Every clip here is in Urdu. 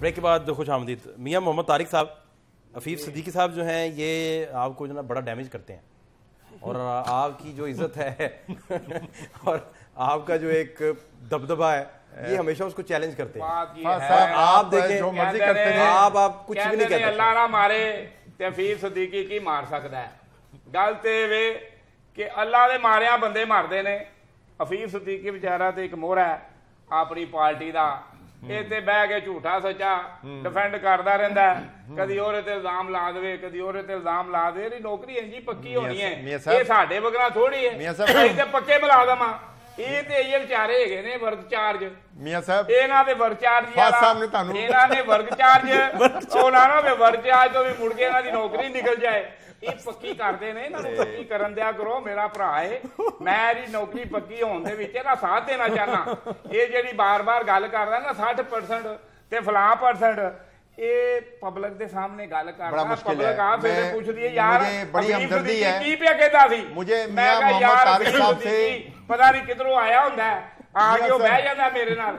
بریک کے بعد خوش آمدید۔ میاں محمد طارق صاحب حفیظ صدیقی صاحب جو ہیں یہ آپ کو جو نا بڑا ڈیمیج کرتے ہیں۔ اور آپ کی جو عزت ہے اور آپ کا جو ایک دبدبا ہے یہ ہمیشہ اس کو چیلنج کرتے ہیں۔ آپ دیکھیں آپ آپ کچھ بھی نہیں کہتے۔ اللہ نہ مارے تفیف صدیقی کی مار سکتا ہے۔ گل تے کہ اللہ نے ماریا بندے مار نے۔ حفیظ صدیقی بیچارہ تو ایک مور ہے اپنی پارٹی دا ਇਹ ਤੇ ਬਹਿ ਕੇ ਝੂਠਾ ਸੱਚਾ ਡਿਫੈਂਡ ਕਰਦਾ ਰਹਿੰਦਾ। ਕਦੀ ਉਹਦੇ ਤੇ ਇਲਜ਼ਾਮ ਲਾ ਦੇਵੇ ਕਦੀ ਉਹਦੇ ਤੇ ਇਲਜ਼ਾਮ ਲਾ ਦੇ ਇਹਦੀ ਨੌਕਰੀ ਇੰਜੀ ਪੱਕੀ ਹੋਣੀ ਹੈ ਇਹ ਸਾਡੇ ਵਗਰਾ ਥੋੜੀ ਹੈ। ਅਸੀਂ ਤੇ ਪੱਕੇ ਮੁਲਾਜ਼ਮ ਆ ਇਹ ਤੇ ਇਹ ਵਿਚਾਰੇ ਹੈਗੇ ਨੇ ਵਰਕ ਚਾਰਜ। ਮੀਆਂ ਸਾਹਿਬ ਇਹਨਾਂ ਦੇ ਵਰਕ ਚਾਰਜ ਸਾਹਿਬ ਨੇ ਤੁਹਾਨੂੰ- ਇਹਨਾਂ ਨੇ ਵਰਕ ਚਾਰਜ। ਉਹਨਾਂ ਨੂੰ ਵੀ ਵਰਕ ਚਾਰਜ ਤੋਂ ਵੀ ਮੁੜ ਕੇ ਇਹਨਾਂ ਦੀ ਨੌਕਰੀ ਨਿਕਲ ਜਾਏ। ਇਹ ਪੱਕੀ ਕਰਦੇ ਨੇ ਇਹਨਾਂ ਨੂੰ ਪੱਕੀ ਕਰਨ ਦਿਆ ਕਰੋ ਮੇਰਾ ਭਰਾ ਏ। ਮੈਂ ਇਹਦੀ ਨੌਕਰੀ ਪੱਕੀ ਹੋਣ ਦੇ ਵਿੱਚ ਇਹਦਾ ਸਾਥ ਦੇਣਾ ਚਾਹਨਾ ਇਹ ਜਿਹੜੀ ਬਾਰ-ਬਾਰ ਗੱਲ ਕਰਦਾ ਨਾ 60% ਤੇ ਫਲਾਂ ਪਰਸੈਂਟ پبلک گل کر پتا نہیں کدھر ਆ ਕੇ ਬਹਿ ਜਾਂਦਾ ਮੇਰੇ ਨਾਲ।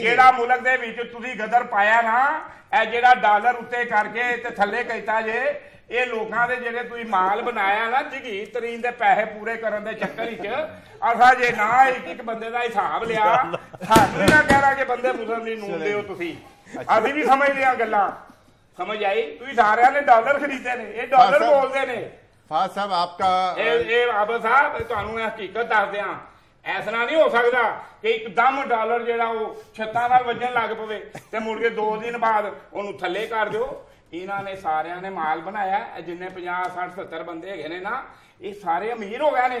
ਜਿਹੜਾ ਮੁਲਕ ਦੇ ਵਿੱਚ ਤੁਸੀਂ ਗਦਰ ਪਾਇਆ ਨਾ ਇਹ ਜਿਹੜਾ ਡਾਲਰ ਉੱਤੇ ਕਰਕੇ ਤੇ ਥੱਲੇ ਕਹਿਤਾ ਜੇ ਇਹ ਲੋਕਾਂ ਦੇ ਜਿਹੜੇ ਤੁਸੀਂ ਮਾਲ ਬਣਾਇਆ ਨਾ ਜਿਗੀ ਤਰੀਨ ਦੇ ਪੈਸੇ ਪੂਰੇ ਕਰਨ ਦੇ ਚੱਕਰ ਵਿੱਚ ਅਸਾਂ ਜੇ ਨਾ ਇੱਕ ਇੱਕ ਬੰਦੇ ਦਾ ਹਿਸਾਬ ਲਿਆ ਸਾਨੂੰ ਨਾ ਕਹਿ ਕਿ ਬੰਦੇ ਮੁਸਲਮ ਨਹੀਂ ਨੂੰਦੇ ਹੋ ਤੁਸੀਂ। ਅਸੀਂ ਵੀ ਸਮਝ ਲਿਆ ਗੱਲਾਂ। ਸਮਝ ਆਈ? ਤੁਸੀਂ ਸਾਰਿਆਂ ਨੇ ਡਾਲਰ ਖਰੀਦੇ ਨੇ ਇਹ ਡਾਲਰ ਬੋਲਦੇ ਨੇ। ਫਾਸ ਸਾਹਿਬ ਆਪਕਾ ਇਹ ਇਹ ਆਬਾ ਸਾਹਿਬ ਤੁਹਾਨੂੰ ਇਹ ਹਕੀਕਤ ਦੱਸਦੇ ਆ ਐਸਾ ਨਹੀਂ ਹੋ ਸਕਦਾ ਕਿ ਇੱਕਦਮ ਡਾਲਰ ਜਿਹੜਾ ਉਹ ਛੱਤਾਂ ਨਾਲ ਵੱਜਣ ਲੱਗ ਪਵੇ ਤੇ ਮੁੜ ਕੇ 2 ਦਿਨ ਬਾਅਦ ਉਹਨੂੰ ਥੱਲੇ ਕਰ ਦਿਓ। ਇਹਨਾਂ ਨੇ ਸਾਰਿਆਂ ਨੇ ਮਾਲ ਬਣਾਇਆ ਇਹ ਜਿੰਨੇ 50 60 70 ਬੰਦੇ ਹੈਗੇ ਨੇ ਨਾ ਇਹ ਸਾਰੇ ਅਮੀਰ ਹੋ ਗਏ ਨੇ।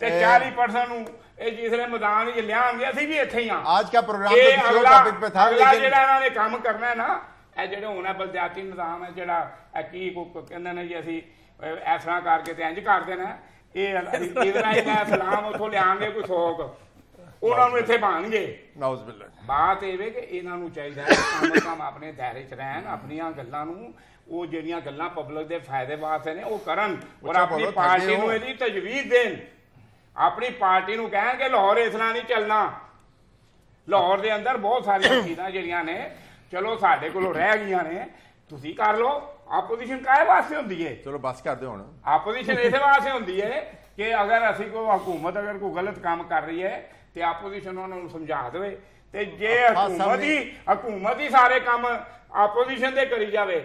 ਤੇ 40% ਨੂੰ ਇਹ ਜਿਸਲੇ ਮੈਦਾਨ ਇਹ ਲਿਆਂਗੇ ਅਸੀਂ ਵੀ ਇੱਥੇ ਹੀ ਆ ਅੱਜ ਦਾ ਪ੍ਰੋਗਰਾਮ ਤਾਂ ਪਿਛਲੇ ਟਾਪਿਕ ਪੇ ਥਾ ਲੇਕਿਨ ਜਿਹੜਾ ਇਹਨਾਂ ਨੇ ਕੰਮ ਕਰਨਾ ਹੈ ਨਾ ਇਹ ਜਿਹੜੇ ਹੁਣ ਬਲਦਿਆਤੀ ਨਿਜ਼ਾਮ ਹੈ ਜਿਹੜਾ ਕੀ ਕਹਿੰਦੇ ਨੇ ਜੀ ਅਸੀਂ ਇਸ ਕਰਕੇ ਤੇ ਇੰਜ ਕਰਦੇ ਨੇ ਇਹ ਇਹਦਾ ਇਹਦਾ ਸਲਾਮ ਉਥੋਂ ਲਿਆਂਗੇ ਕੋਈ ਥੋਕ ਉਹਨਾਂ ਨੂੰ ਇੱਥੇ ਬਾਣਗੇ ਨਾਉਜ਼ ਬਿੱਲਾ ਬਾਤ ਇਹ ਵੇ ਕਿ ਇਹਨਾਂ ਨੂੰ ਚਾਹੀਦਾ ਹੈ ਕੰਮ ਆਪਣੇ ਦਾਇਰੇ 'ਚ ਰਹਿਣ ਆਪਣੀਆਂ ਗੱਲਾਂ ਨੂੰ ਉਹ ਜਿਹੜੀਆਂ ਗੱਲਾਂ ਪਬਲਿਕ ਦੇ ਫਾਇਦੇ ਵਾਸਤੇ ਨੇ ਉਹ ਕਰਨ ਔਰ ਆਪਣੀ ਪਾਰਟੀ ਨੂੰ ਇਹਦੀ ਤਜਵੀਜ਼ ਦੇਣ। ਆਪਣੀ ਪਾਰਟੀ ਨੂੰ ਕਹਿਣ ਕਿ ਲਾਹੌਰ ਇਸ ਤਰ੍ਹਾਂ ਨਹੀਂ ਚੱਲਣਾ। ਲਾਹੌਰ ਦੇ ਅੰਦਰ ਬਹੁਤ ਸਾਰੀਆਂ ਚੀਜ਼ਾਂ ਜਿਹੜੀਆਂ ਨੇ ਚਲੋ ਸਾਡੇ ਕੋਲੋਂ ਰਹਿ ਗਈਆਂ ਨੇ ਤੁਸੀਂ ਕਰ ਲਓ। ਆਪੋਜੀਸ਼ਨ ਕਾਹਦੇ ਵਾਸਤੇ ਹੁੰਦੀ ਏ? ਚਲੋ ਬਸ ਕਰ ਦਿਓ ਹੁਣ। ਆਪੋਜੀਸ਼ਨ ਇਸੇ ਵਾਸਤੇ ਹੁੰਦੀ ਏ ਕਿ ਅਗਰ ਅਸੀਂ ਕੋਈ ਹਕੂਮਤ ਅਗਰ ਕੋਈ ਗਲਤ ਕੰਮ ਕਰ ਰਹੀ ਹੈ ਤੇ ਆਪੋਜੀਸ਼ਨ ਉਹਨਾਂ ਨੂੰ ਸਮਝਾ ਦੇਵੇ। ਤੇ ਜੇ ਹਕੂਮਤ ਹੀ ਹਕੂਮਤ ਹੀ ਸਾਰੇ ਕੰਮ ਆਪੋਜੀਸ਼ਨ ਦੇ ਕਰੀ ਜਾਵੇ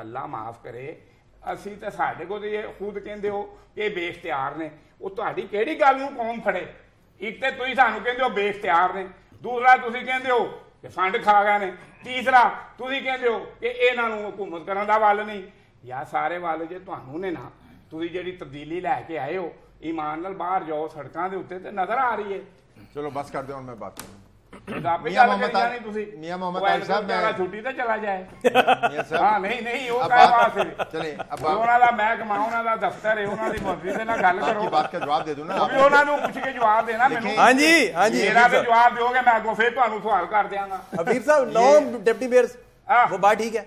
ਅੱਲਾ ਮਾਫ ਕਰੇ ਅਸੀਂ ਤਾਂ ਸਾਡੇ ਕੋਲ ਇਹ ਖੁਦ ਕਹਿੰਦੇ ਹੋ ਇਹ ਬੇਇਖਤਿਆਰ ਨੇ। ਉਹ ਤੁਹਾਡੀ ਕਿਹੜੀ ਗੱਲ ਨੂੰ ਕੌਮ ਫੜੇ? ਇੱਕ ਤੇ ਤੁਸੀਂ ਸਾਨੂੰ ਕਹਿੰਦੇ ਹੋ ਬੇਇਖਤਿਆਰ ਨੇ। ਦੂਸਰਾ ਤੁਸੀਂ ਕਹਿੰਦੇ ਹੋ ਕਿ ਫੰਡ ਖਾ ਗਏ ਨੇ। ਤੀਸਰਾ ਤੁਸੀਂ ਕਹਿੰਦੇ ਹੋ ਕਿ ਇਹਨਾਂ ਨੂੰ ਹਕੂਮਤ ਕਰਨ ਦਾ ਵੱਲ ਨਹੀਂ। ਯਾ ਸਾਰੇ ਵੱਲ ਜੇ ਤੁਹਾਨੂੰ ਨੇ ਨਾ, ਤੁਸੀਂ ਜਿਹੜੀ ਤਬਦੀਲੀ ਲੈ ਕੇ ਆਏ ਹੋ ਈਮਾਨ ਨਾਲ ਬਾਹਰ ਜਾਓ, ਸੜਕਾਂ ਦੇ ਉੱਤੇ ਤੇ ਨਜ਼ਰ ਆ ਰਹੀ ਹੈ। ਚਲੋ ਬਸ ਕਰ ਦਿਓ ਹੁਣ ਮੈਂ ਬਾਤ ਆਪੇ ਗੱਲ ਕਰੀ ਜਾਣੀ ਤੁਸੀਂ। ਮੀਆਂ ਮੁਹੰਮਦ ਆਲੀ ਸਾਹਿਬ ਮੈਂ ਛੁੱਟੀ ਤੇ ਚਲਾ ਜਾਏ। ਮੀਆਂ ਸਾਹਿਬ ਹਾਂ ਨਹੀਂ ਨਹੀਂ ਉਹ ਕਾਹ ਵਾਸਤੇ ਚਲੇ ਆਪਾਂ ਉਹਨਾਂ ਦਾ ਮਹਿਕਮਾ ਉਹਨਾਂ ਦਾ ਦਫ਼ਤਰ ਹੈ ਉਹਨਾਂ ਦੀ ਮੰਤਰੀ ਦੇ ਨਾਲ ਗੱਲ ਕਰੋ। ਆਪਕੀ ਬਾਤ ਦਾ ਜਵਾਬ ਦੇ ਦੋ ਨਾ ਵੀ ਉਹਨਾਂ ਨੂੰ ਪੁੱਛ ਕੇ ਜਵਾਬ ਦੇਣਾ ਮੈਨੂੰ। ਹਾਂਜੀ ਹਾਂਜੀ। ਮੇਰਾ ਵੀ ਜਵਾਬ ਦਿਓਗੇ ਮੈਂ ਅੱਗੋਂ ਫੇਰ ਤੁਹਾਨੂੰ ਸਵਾਲ ਕਰ ਦਿਆਂਗਾ। Habib Sahib no deputy mayor ਉਹ ਬਾਤ ਠੀਕ ਹੈ।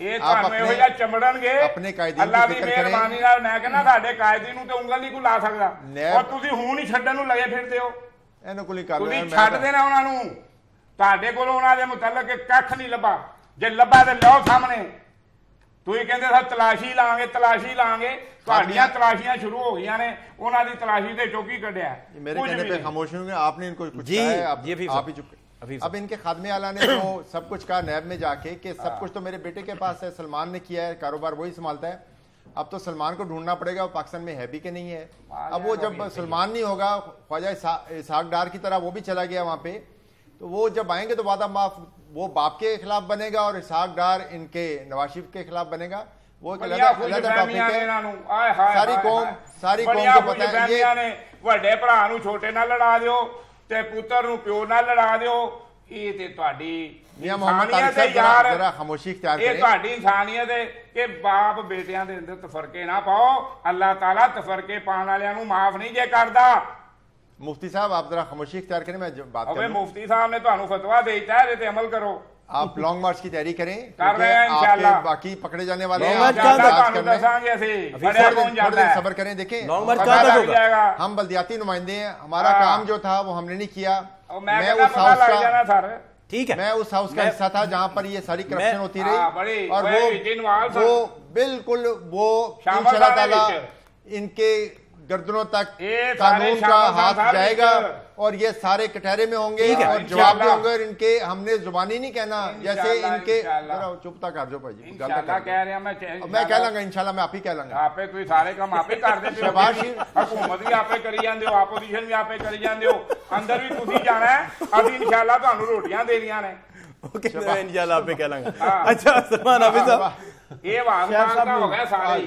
ਇਹ ਤੁਹਾਨੂੰ ਇਹੋ ਜਿਹਾ ਚਮੜਨਗੇ ਆਪਣੇ ਕਾਇਦੇ ਅੱਲਾ ਦੀ ਮਿਹਰਬਾਨੀ ਨਾਲ ਮੈਂ ਕਹਿੰਦਾ ਸਾਡੇ ਕਾਇਦੇ ਨੂੰ ਤੇ ਉਂਗਲ ਨਹੀਂ ਕੋ ਲਾ ਸਕਦਾ। ਔਰ ਤੁਸੀਂ ਹੁਣ ਹੀ ਛੱਡਣ ਨੂੰ ਲਗੇ ਫਿਰਦੇ ਹੋ। ਇਹਨਾਂ ਕੋਲ ਹੀ ਕਰ ਲਿਆ ਤੁਸੀਂ ਛੱਡ ਦੇਣਾ ਉਹਨਾਂ ਨੂੰ। ਤੁਹਾਡੇ ਕੋਲ ਉਹਨਾਂ ਦੇ ਮੁਤਲਕ ਕੱਖ ਨਹੀਂ ਲੱਭਾ। ਜੇ ਲੱਭਾ ਤੇ ਲਓ ਸਾਹਮਣੇ। ਤੁਸੀਂ ਕਹਿੰਦੇ ਸਾ ਤਲਾਸ਼ੀ ਲਾਂਗੇ ਤਲਾਸ਼ੀ ਲਾਂਗੇ। ਤੁਹਾਡੀਆਂ ਤਲਾਸ਼ੀਆਂ ਸ਼ੁਰੂ ਹੋ ਗਈਆਂ ਨੇ। ਉਹਨਾਂ ਦੀ ਤਲਾਸ਼ੀ ਤੇ ਚੌਕੀ ਕੱਢਿਆ। ਮੇਰੇ ਕਹਿੰਦੇ ਤੇ ਖਾਮੋਸ਼ ਹੋਗੇ ਆਪਨੇ ਇਨਕੋ ਕੁਝ ਕਹਾ ਆਪ ਹੀ ਚੁੱਪ اب ان کے خادمے اعلیٰ نے تو سب کچھ کہا نیب میں جا کے کہ سب کچھ تو میرے بیٹے کے پاس ہے سلمان نے کیا ہے کاروبار وہی سنبھالتا ہے۔ اب تو سلمان کو ڈھونڈنا پڑے گا پاکستان میں ہے بھی کہ نہیں ہے۔ اب وہ جب سلمان نہیں ہوگا خواجہ اسحاق ڈار کی طرح وہ بھی چلا گیا وہاں پہ۔ تو وہ جب آئیں گے تو وعدہ معاف وہ باپ کے خلاف بنے گا اور اسحاق ڈار ان کے نواز شریف کے خلاف بنے گا۔ وہ ایک علیحدہ ساری قوم ساری قوم کو پتہ ہے۔ ਤੇ ਪੁੱਤਰ ਨੂੰ ਪਿਓ ਨਾਲ ਲੜਾ ਦਿਓ। ਇਹ ਤੇ ਤੁਹਾਡੀ ਇਨਸਾਨੀਅਤ ਹੈ ਯਾਰ। ਜਰਾ ਖਾਮੋਸ਼ੀ ਇਖਤਿਆਰ ਕਰੇ। ਇਹ ਤੁਹਾਡੀ ਇਨਸਾਨੀਅਤ ਹੈ ਕਿ ਬਾਪ ਬੇਟਿਆਂ ਦੇ ਅੰਦਰ ਤਫਰਕੇ ਨਾ ਪਾਓ। ਅੱਲਾਹ ਤਾਲਾ ਤਫਰਕੇ ਪਾਉਣ ਵਾਲਿਆਂ ਨੂੰ ਮਾਫ ਨਹੀਂ ਜੇ ਕਰਦਾ। ਮੁਫਤੀ ਸਾਹਿਬ ਆਪ ਜਰਾ ਖਾਮੋਸ਼ੀ ਇਖਤਿਆਰ ਕਰੇ ਮੈਂ ਬਾਤ ਕਰ ਮੁਫਤੀ ਸਾਹਿਬ ਨੇ ਤੁਹਾਨੂੰ ਫਤਵਾ ਦੇ ਦਿੱਤਾ ਹੈ ਤੇ ਅਮਲ ਕਰੋ। آپ لانگ مارچ کی تیاری کریں باقی پکڑے جانے والے صبر کریں دیکھیں ہم بلدیاتی نمائندے ہیں ہمارا کام جو تھا وہ ہم نے نہیں کیا۔ میں اس ہاؤس کا ٹھیک ہے۔ میں اس ہاؤس کا حصہ تھا جہاں پر یہ ساری کرپشن ہوتی رہی۔ اور وہ بالکل وہ ان کے گردنوں تک قانون کا ہاتھ جائے گا اور یہ سارے کٹہرے میں ہوں گے اور جواب دے ہوں گے اور ان کے ہم نے زبانی نہیں کہنا جیسے ان کے چپتا کر جو بھائی انشاءاللہ کہہ رہے ہیں میں کہہ لوں گا انشاءاللہ میں آپ ہی کہہ لوں گا۔ آپ کوئی سارے کام آپ ہی کر دیں شباز شیر حکومت بھی آپ کری جان دیو اپوزیشن بھی آپ کری جان دیو اندر بھی کسی جانا ہے ابھی انشاءاللہ تانوں روٹیاں دے رہی اوکے میں انشاءاللہ آپ ہی کہہ لوں گا۔ ہاں۔ اچھا سلمان حافظ صاحب۔ یہ واہ کا ہو گیا سارے۔ ہی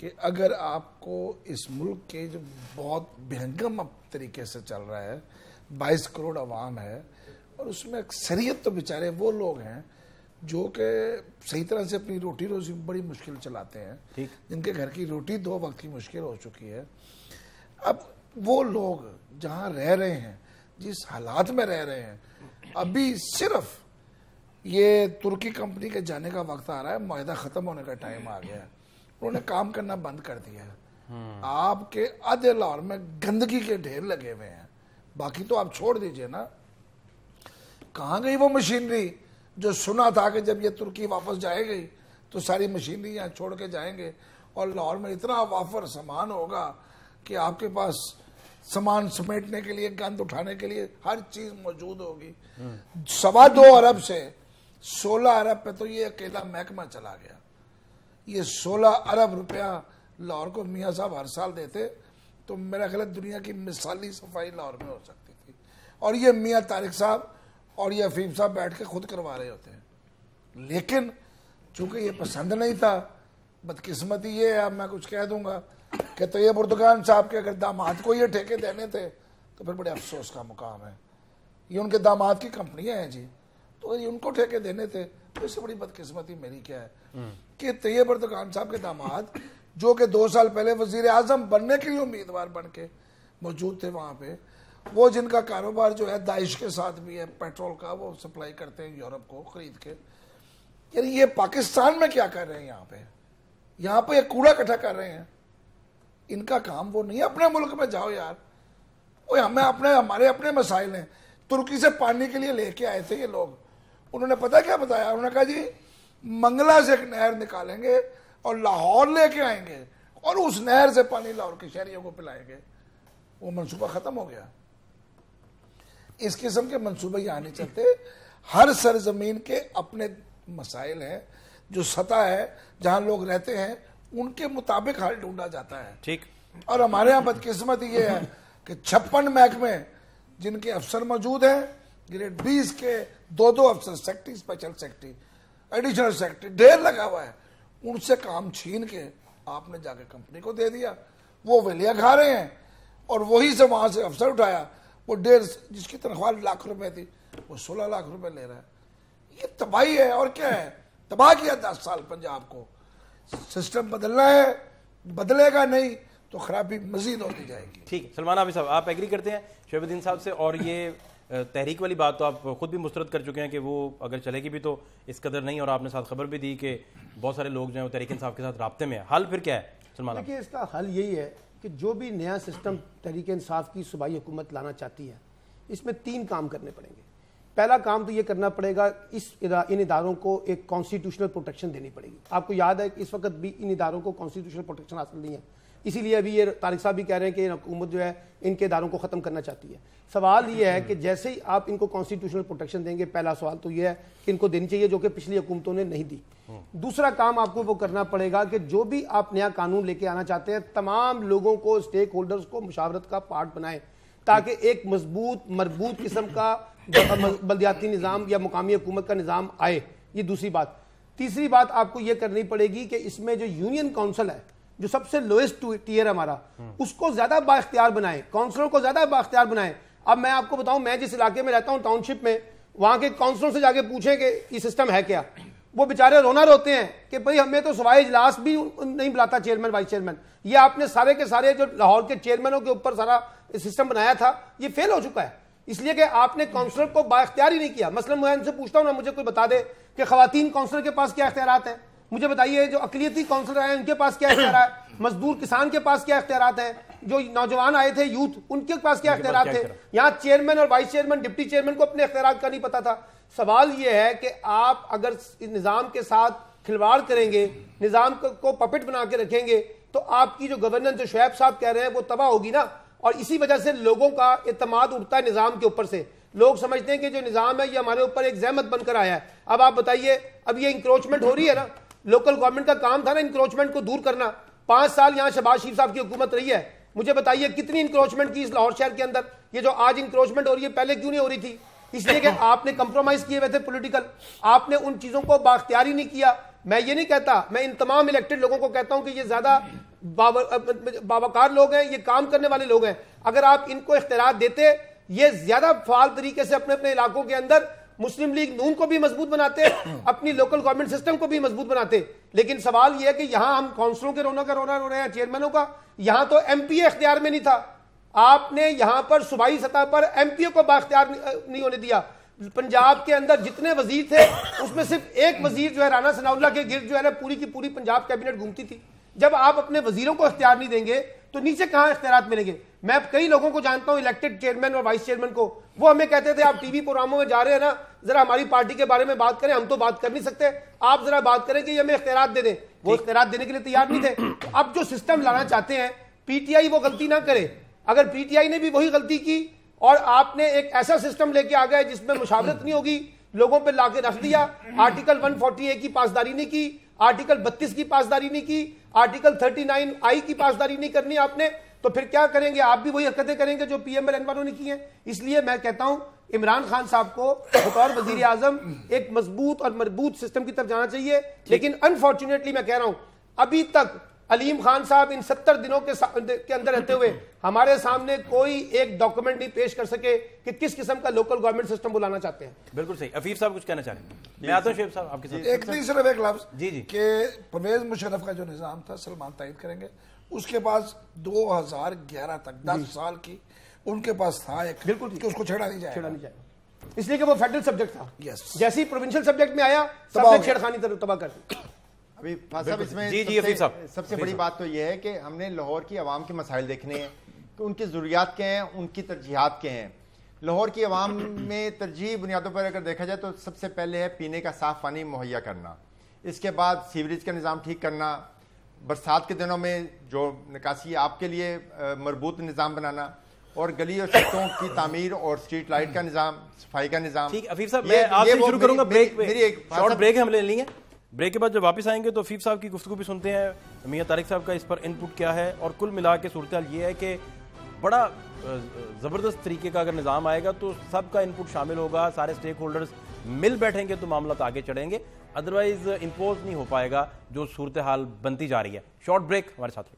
کہ اگر آپ کو اس ملک کے جو بہت بہنگم طریقے سے چل رہا ہے بائیس کروڑ عوام ہے اور اس میں اکثریت تو بیچارے وہ لوگ ہیں جو کہ صحیح طرح سے اپنی روٹی روزی بڑی مشکل چلاتے ہیں۔ جن کے گھر کی روٹی دو وقت کی مشکل ہو چکی ہے۔ اب وہ لوگ جہاں رہ رہے ہیں جس حالات میں رہ رہے ہیں ابھی صرف یہ ترکی کمپنی کے جانے کا وقت آ رہا ہے معاہدہ ختم ہونے کا ٹائم آ گیا ہے۔ انہوں نے کام کرنا بند کر دیا ہے۔ آپ کے آدھے لاہور میں گندگی کے ڈھیر لگے ہوئے ہیں۔ باقی تو آپ چھوڑ دیجیے نا۔ کہاں گئی وہ مشینری جو سنا تھا کہ جب یہ ترکی واپس جائے گئی تو ساری مشینری یہاں چھوڑ کے جائیں گے اور لاہور میں اتنا وافر سامان ہوگا کہ آپ کے پاس سامان سمیٹنے کے لیے گند اٹھانے کے لیے ہر چیز موجود ہوگی۔ سوا دو ارب سے سولہ ارب پہ تو یہ اکیلا محکمہ چلا گیا۔ یہ سولہ ارب روپیہ لاہور کو میاں صاحب ہر سال دیتے تو میرا خیال ہے دنیا کی مثالی صفائی لاہور میں ہو سکتی تھی۔ اور یہ میاں طارق صاحب اور یہ افیم صاحب بیٹھ کے خود کروا رہے ہوتے ہیں۔ لیکن چونکہ یہ پسند نہیں تھا، بدقسمتی یہ ہے، اب میں کچھ کہہ دوں گا کہ تو یہ بردگان صاحب کے اگر داماد کو یہ ٹھیکے دینے تھے تو پھر بڑے افسوس کا مقام ہے۔ یہ ان کے داماد کی کمپنیاں ہیں جی۔ تو ان کو ٹھیکے دینے تھے۔ تو اس سے بڑی بدقسمتی میری کیا ہے؟ کہ طیب اردگان صاحب کے داماد، جو کہ دو سال پہلے وزیر اعظم بننے کے لیے امیدوار بن کے موجود تھے وہاں پہ، وہ جن کا کاروبار جو ہے داعش کے ساتھ بھی ہے، پیٹرول کا وہ سپلائی کرتے ہیں یورپ کو خرید کے۔ یعنی یہ پاکستان میں کیا کر رہے ہیں یہاں پہ؟ یہاں پہ یہ کوڑا کٹھا کر رہے ہیں۔ ان کا کام وہ نہیں، اپنے ملک میں جاؤ یار۔ وہ ہمیں اپنے، ہمارے اپنے مسائل ہیں۔ ترکی سے پانی کے لیے لے کے آئے تھے یہ لوگ۔ انہوں نے پتا کیا بتایا؟ انہوں نے کہا جی منگلہ سے ایک نہر نکالیں گے اور لاہور لے کے آئیں گے اور اس نہر سے پانی لاہور کے شہریوں کو پلائیں گے۔ وہ منصوبہ ختم ہو گیا۔ اس قسم کے منصوبے یہاں نہیں چلتے۔ ہر سرزمین کے اپنے مسائل ہیں۔ جو سطح ہے جہاں لوگ رہتے ہیں ان کے مطابق حل ڈھونڈا جاتا ہے۔ ٹھیک۔ اور ہمارے یہاں بدقسمتی یہ ہے کہ چھپن محکمے جن کے افسر موجود ہیں گریڈ بیس کے دو دو افسر، secretary special secretary, additional secretary, ڈھیر لگا ہوا ہے۔ ان سے کام چھین کے آپ نے جا کے کمپنی کو دے دیا۔ وہ ویلیاں کھا رہے ہیں اور وہی سے وہاں سے افسر اٹھایا۔ وہ ڈیڑھ جس کی تنخواہ لاکھ روپے تھی، وہ سولہ لاکھ روپے لے رہا ہے۔ یہ تباہی ہے اور کیا ہے؟ تباہ کیا دس سال پنجاب کو۔ سسٹم بدلنا ہے، بدلے گا نہیں تو خرابی مزید ہوتی جائے گی۔ ٹھیک ہے سلمان حافظ صاحب، آپ ایگری کرتے ہیں شعیب الدین صاحب سے اور یہ تحریک والی بات تو آپ خود بھی مسترد کر چکے ہیں کہ وہ اگر چلے گی بھی تو اس قدر نہیں اور آپ نے ساتھ خبر بھی دی کہ بہت سارے لوگ جو ہیں وہ تحریک انصاف کے ساتھ رابطے میں ہیں۔ حل پھر کیا ہے سلمان دیکھیے اس کا حل یہی ہے کہ جو بھی نیا سسٹم تحریک انصاف کی صوبائی حکومت لانا چاہتی ہے اس میں تین کام کرنے پڑیں گے۔ پہلا کام تو یہ کرنا پڑے گا اس ان اداروں کو ایک کانسٹیٹیوشنل پروٹیکشن دینی پڑے گی۔ آپ کو یاد ہے کہ اس وقت بھی ان اداروں کو کانسٹیٹیوشنل پروٹیکشن حاصل نہیں ہے۔ اسی لیے ابھی یہ طارق صاحب بھی کہہ رہے ہیں کہ حکومت جو ہے ان کے اداروں کو ختم کرنا چاہتی ہے۔ سوال یہ ہے کہ جیسے ہی آپ ان کو کانسٹیٹیوشنل پروٹیکشن دیں گے، پہلا سوال تو یہ ہے کہ ان کو دینی چاہیے جو کہ پچھلی حکومتوں نے نہیں دی۔ دوسرا کام آپ کو وہ کرنا پڑے گا کہ جو بھی آپ نیا قانون لے کے آنا چاہتے ہیں، تمام لوگوں کو اسٹیک ہولڈرز کو مشاورت کا پارٹ بنائیں تاکہ ایک مضبوط، مربوط قسم کا بلدیاتی نظام یا مقامی حکومت کا نظام آئے۔ یہ دوسری بات۔ تیسری بات آپ کو یہ کرنی پڑے گی کہ اس میں جو یونین کونسل ہے جو سب سے لوئسٹ ٹیئر ہمارا، اس کو زیادہ با اختیار بنائیں کونسلر کو زیادہ با اختیار بنائیں۔ اب میں آپ کو بتاؤں، میں جس علاقے میں رہتا ہوں ٹاؤن شپ میں، وہاں کے کونسلر سے جا کے پوچھیں کہ یہ سسٹم ہے کیا؟ وہ بیچارے رونا روتے ہیں کہ بھئی ہمیں تو سوائے اجلاس بھی نہیں بلاتا چیئرمین وائس چیئرمین یہ آپ نے سارے کے سارے جو لاہور کے چیئرمینوں کے اوپر سارا سسٹم بنایا تھا، یہ فیل ہو چکا ہے۔ اس لیے کہ آپ نے کونسلر کو با اختیار ہی نہیں کیا۔ مثلا میں ان سے پوچھتا ہوں نا مجھے کوئی بتا دے کہ خواتین کونسلر کے پاس کیا اختیارات ہیں؟ مجھے بتائیے جو اقلیتی کونسلر ہیں ان کے پاس کیا اختیارات ہے مزدور کسان کے پاس کیا اختیارات ہیں؟ جو نوجوان آئے تھے یوتھ ان کے پاس کیا اختیارات تھے؟ یہاں چیئرمین اور وائس چیئرمین ڈپٹی چیئرمین کو اپنے اختیارات کا نہیں پتا تھا۔ سوال یہ ہے کہ آپ اگر نظام کے ساتھ کھلواڑ کریں گے نظام کو پپٹ بنا کے رکھیں گے تو آپ کی جو گورننس جو شعیب صاحب کہہ رہے ہیں وہ تباہ ہوگی نا؟ اور اسی وجہ سے لوگوں کا اعتماد اٹھتا ہے نظام کے اوپر سے۔ لوگ سمجھتے ہیں کہ جو نظام ہے یہ ہمارے اوپر ایک زحمت بن کر آیا ہے۔ اب آپ بتائیے اب یہ انکروچمنٹ ہو رہی ہے نا؟ لوکل گورنمنٹ کا کام تھا نا انکروچمنٹ کو دور کرنا۔ پانچ سال یہاں شہباز شریف صاحب کی حکومت رہی ہے۔ مجھے بتائیے کتنی انکروچمنٹ کی اس لاہور شہر کے اندر؟ یہ جو آج انکروچمنٹ ہو رہی ہے، پہلے کیوں نہیں ہو رہی تھی؟ اس لیے کہ آپ نے کمپرومائز کیے ہوئے تھے پولیٹیکل آپ نے ان چیزوں کو باختیاری نہیں کیا۔ میں یہ نہیں کہتا، میں ان تمام الیکٹڈ لوگوں کو کہتا ہوں کہ یہ زیادہ باوقار لوگ ہیں، یہ کام کرنے والے لوگ ہیں۔ اگر آپ ان کو اختیارات دیتے، یہ زیادہ فعال طریقے سے اپنے اپنے علاقوں کے اندر مسلم لیگ نون کو بھی مضبوط بناتے اپنی لوکل گورنمنٹ سسٹم کو بھی مضبوط بناتے لیکن سوال یہ ہے کہ یہاں ہم کونسلوں کے رونا کا رونا رو رہے ہیں چیئرمینوں کا۔ یہاں تو ایم پی اے اختیار میں نہیں تھا۔ آپ نے یہاں پر صوبائی سطح پر ایم پی اے کو باختیار نہیں ہونے دیا۔ پنجاب کے اندر جتنے وزیر تھے، اس میں صرف ایک وزیر جو ہے، رانا ثناء اللہ کے گرد جو ہے نا، پوری کی پوری پنجاب کیبنٹ گھومتی تھی۔ جب آپ اپنے وزیروں کو اختیار نہیں دیں گے، تو نیچے کہاں اختیارات ملیں گے؟ میں کئی لوگوں کو جانتا ہوں الیکٹڈ چیئرمین اور وائس چیئرمین کو۔ وہ ہمیں کہتے تھے آپ ٹی وی پروگراموں میں جا رہے ہیں نا ذرا ہماری پارٹی کے بارے میں بات کریں ہم تو بات کر نہیں سکتے۔ آپ ذرا بات کریں کہ یہ ہمیں اختیارات دے دیں وہ اختیارات دینے کے لیے تیار نہیں تھے۔ اب جو سسٹم لانا چاہتے ہیں پی ٹی آئی وہ غلطی نہ کرے۔ اگر پی ٹی آئی نے بھی وہی غلطی کی اور آپ نے ایک ایسا سسٹم لے کے آ گئے جس میں مشاورت نہیں ہوگی لوگوں پہ لا کے رکھ دیا آرٹیکل 148 کی پاسداری نہیں کی آرٹیکل بتیس کی پاسداری نہیں کی آرٹیکل 39 آئی کی پاسداری نہیں کرنی آپ نے۔ تو پھر کیا کریں گے؟ آپ بھی وہی حرکتیں کریں گے جو پی ایم ایل این والوں نے کی ہیں۔ اس لیے میں کہتا ہوں عمران خان صاحب کو بطور وزیر اعظم ایک مضبوط اور مربوط سسٹم کی طرف جانا چاہیے۔ لیکن انفارچونیٹلی میں کہہ رہا ہوں ابھی تک علیم خان صاحب ان ستر دنوں کے اندر رہتے ہوئے ہمارے سامنے کوئی ایک ڈاکومنٹ نہیں پیش کر سکے کہ کس قسم کا لوکل گورنمنٹ سسٹم بلانا چاہتے ہیں۔ بالکل صحیح۔ افیف صاحب کچھ کہنا چاہ رہے ہیں میں آتا ہوں شیب صاحب آپ کے ساتھ۔ ایک نہیں صرف ایک لفظ۔ جی جی۔ کہ پرویز مشرف کا جو نظام تھا سلمان تائید کریں گے۔ اس کے پاس دو ہزار گیارہ تک دس سال کی ان کے پاس تھا ایک بالکل کہ اس کو چھیڑا نہیں جائے چھیڑا نہیں جائے اس لیے کہ وہ فیڈرل سبجیکٹ تھا۔ Yes. جیسی پروونشل سبجیکٹ میں آیا سب نے۔ چھیڑخانی تباہ کر دی۔ ابھی صاحب اس میں جی، جی، سب سے- حفیظ صاحب۔ سب سے حفیظ بڑی۔ بات تو یہ ہے کہ ہم نے لاہور کی عوام کے مسائل دیکھنے ہیں کہ ان کی ضروریات کیا ہیں ان کی ترجیحات کیا ہیں۔ لاہور کی عوام میں ترجیح بنیادوں پر اگر دیکھا جائے تو سب سے پہلے ہے پینے کا صاف پانی مہیا کرنا۔ اس کے بعد سیوریج کا نظام ٹھیک کرنا۔ برسات کے دنوں میں جو نکاسی آپ کے لیے مربوط نظام بنانا اور گلی اور سڑکوں کی تعمیر اور اسٹریٹ لائٹ کا نظام صفائی کا نظام۔ ٹھیک افیف صاحب میں آپ سے شروع کروں گا بریک پہ میری ایک شارٹ بریک ہم لے لیں گے۔ بریک کے بعد جب واپس آئیں گے تو افیف صاحب کی گفتگو بھی سنتے ہیں۔ میاں طارق صاحب کا اس پر ان پٹ کیا ہے اور کل ملا کے صورتحال یہ ہے کہ بڑا زبردست طریقے کا اگر نظام آئے گا تو سب کا ان پٹ شامل ہوگا سارے سٹیک ہولڈرز مل بیٹھیں گے تو معاملات آگے چڑھیں گے۔ ادروائز امپوز نہیں ہو پائے گا جو صورتحال بنتی جا رہی ہے۔ شارٹ بریک ہمارے ساتھ